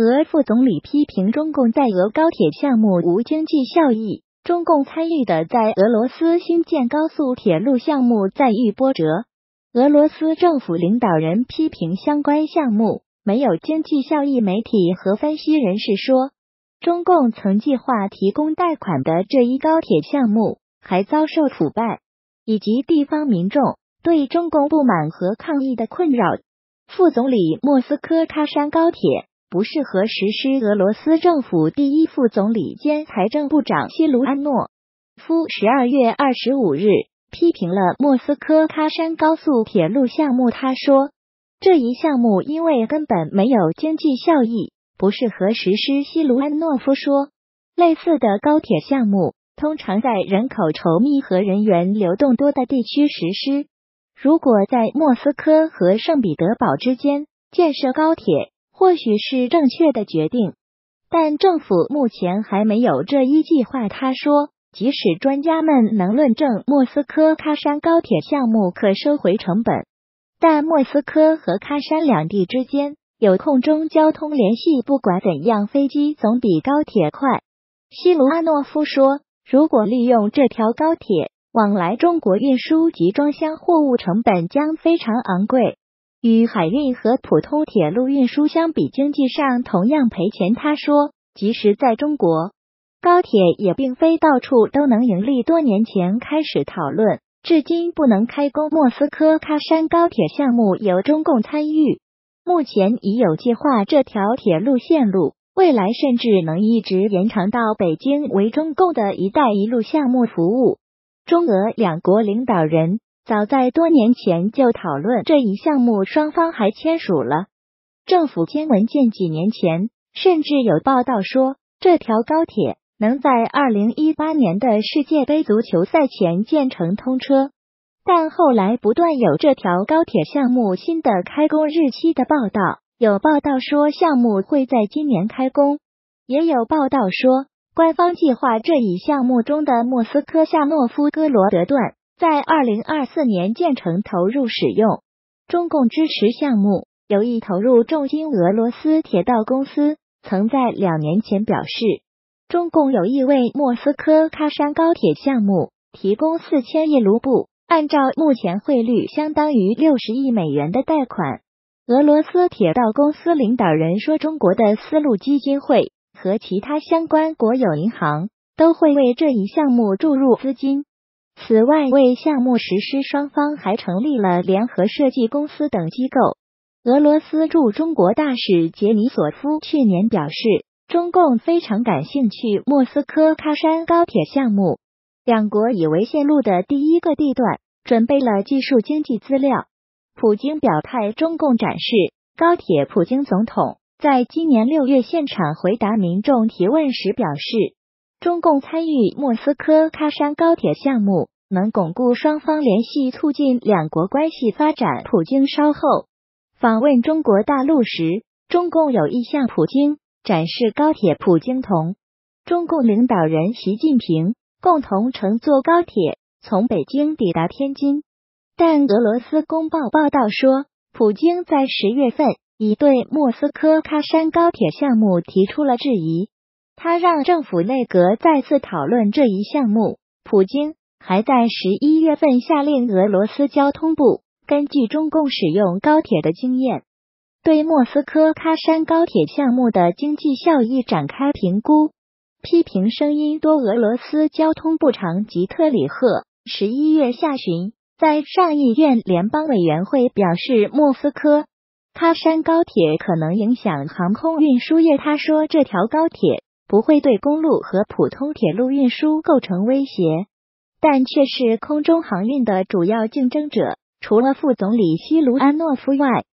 俄副总理批评中共在俄高铁项目无经济效益，中共参与的在俄罗斯新建高速铁路项目在遇波折。俄罗斯政府领导人批评相关项目没有经济效益。媒体和分析人士说，中共曾计划提供贷款的这一高铁项目还遭受腐败，以及地方民众对中共不满和抗议的困扰。副总理莫斯科喀山高铁。不适合实施。俄罗斯政府第一副总理兼财政部长西卢安诺夫十二月二十五日批评了莫斯科喀山高速铁路项目。他说，这一项目因为根本没有经济效益，不适合实施。西卢安诺夫说，类似的高铁项目通常在人口稠密和人员流动多的地区实施。如果在莫斯科和圣彼得堡之间建设高铁，或许是正确的决定，但政府目前还没有这一计划。他说，即使专家们能论证莫斯科喀山高铁项目可收回成本，但莫斯科和喀山两地之间有空中交通联系，不管怎样，飞机总比高铁快。西卢阿诺夫说，如果利用这条高铁往来中国运输集装箱货物，成本将非常昂贵。与海运和普通铁路运输相比，经济上同样赔钱。他说，即使在中国，高铁也并非到处都能盈利。多年前开始讨论，至今不能开工。莫斯科喀山高铁项目由中共参与，目前已有计划这条铁路线路未来甚至能一直延长到北京，为中共的一带一路项目服务。中俄两国领导人。早在多年前就讨论这一项目，双方还签署了政府间文件。几年前，甚至有报道说这条高铁能在二零一八年的世界杯足球赛前建成通车。但后来不断有这条高铁项目新的开工日期的报道，有报道说项目会在今年开工，也有报道说官方计划这一项目中的莫斯科夏诺夫哥罗德段。在二零二四年建成投入使用，中共支持项目有意投入重金。俄罗斯铁道公司曾在两年前表示，中共有意为莫斯科喀山高铁项目提供四千亿卢布，按照目前汇率相当于六十亿美元的贷款。俄罗斯铁道公司领导人说，中国的丝路基金会和其他相关国有银行都会为这一项目注入资金。此外，为项目实施，双方还成立了联合设计公司等机构。俄罗斯驻中国大使杰尼索夫去年表示，中共非常感兴趣莫斯科喀山高铁项目。两国以为线路的第一个地段准备了技术经济资料。普京表态，中共展示高铁。普京总统在今年六月现场回答民众提问时表示。中共参与莫斯科喀山高铁项目，能巩固双方联系，促进两国关系发展。普京稍后访问中国大陆时，中共有意向普京展示高铁。普京同中共领导人习近平共同乘坐高铁从北京抵达天津，但俄罗斯公报报道说，普京在十月份已对莫斯科喀山高铁项目提出了质疑。他让政府内阁再次讨论这一项目。普京还在十一月份下令俄罗斯交通部根据中共使用高铁的经验，对莫斯科喀山高铁项目的经济效益展开评估。批评声音多。俄罗斯交通部长吉特里赫十一月下旬在上议院联邦委员会表示，莫斯科喀山高铁可能影响航空运输业。他说，这条高铁。不会对公路和普通铁路运输构成威胁，但却是空中航运的主要竞争者。除了副总理西卢安诺夫外，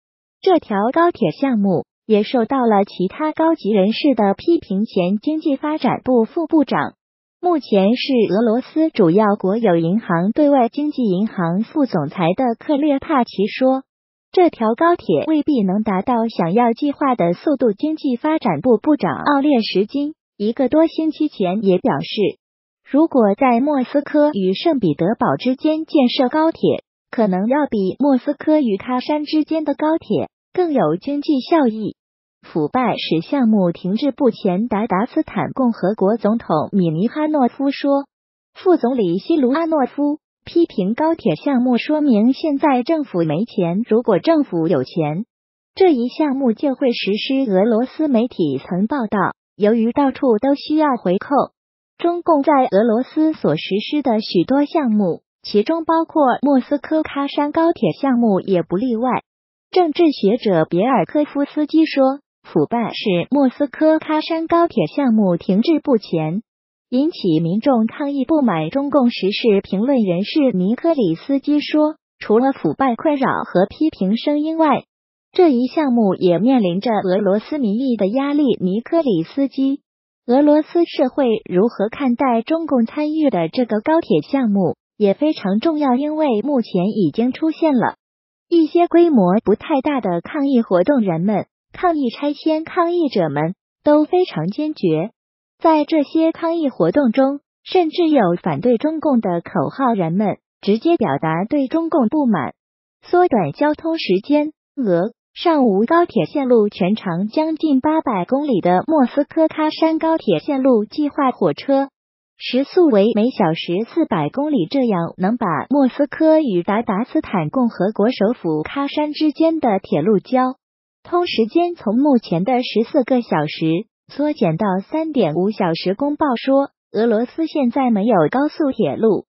这条高铁项目也受到了其他高级人士的批评。前经济发展部副部长，目前是俄罗斯主要国有银行对外经济银行副总裁的克列帕奇说：“这条高铁未必能达到想要计划的速度。”经济发展部部长奥列什金。一个多星期前也表示，如果在莫斯科与圣彼得堡之间建设高铁，可能要比莫斯科与喀山之间的高铁更有经济效益。腐败使项目停滞不前。达达斯坦共和国总统米尼哈诺夫说，副总理西卢阿诺夫批评高铁项目，说明现在政府没钱。如果政府有钱，这一项目就会实施。俄罗斯媒体曾报道，由于到处都需要回扣，中共在俄罗斯所实施的许多项目，其中包括莫斯科喀山高铁项目，也不例外。政治学者别尔科夫斯基说。腐败使莫斯科喀山高铁项目停滞不前，引起民众抗议不满。中共时事评论人士尼科里斯基说：“除了腐败困扰和批评声音外，这一项目也面临着俄罗斯民意的压力。”尼科里斯基，俄罗斯社会如何看待中共参与的这个高铁项目也非常重要，因为目前已经出现了一些规模不太大的抗议活动，人们。抗议拆迁抗议者们都非常坚决，在这些抗议活动中，甚至有反对中共的口号，人们直接表达对中共不满。缩短交通时间，俄上无高铁线路全长将近八百公里的莫斯科喀山高铁线路计划火车时速为每小时四百公里，这样能把莫斯科与达达斯坦共和国首府喀山之间的铁路交。通时间从目前的十四个小时缩减到三点五小时。公报说，俄罗斯现在没有高速铁路，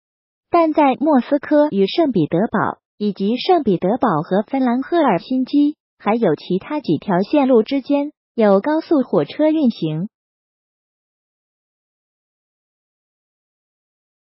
但在莫斯科与圣彼得堡以及圣彼得堡和芬兰赫尔辛基还有其他几条线路之间有高速火车运行。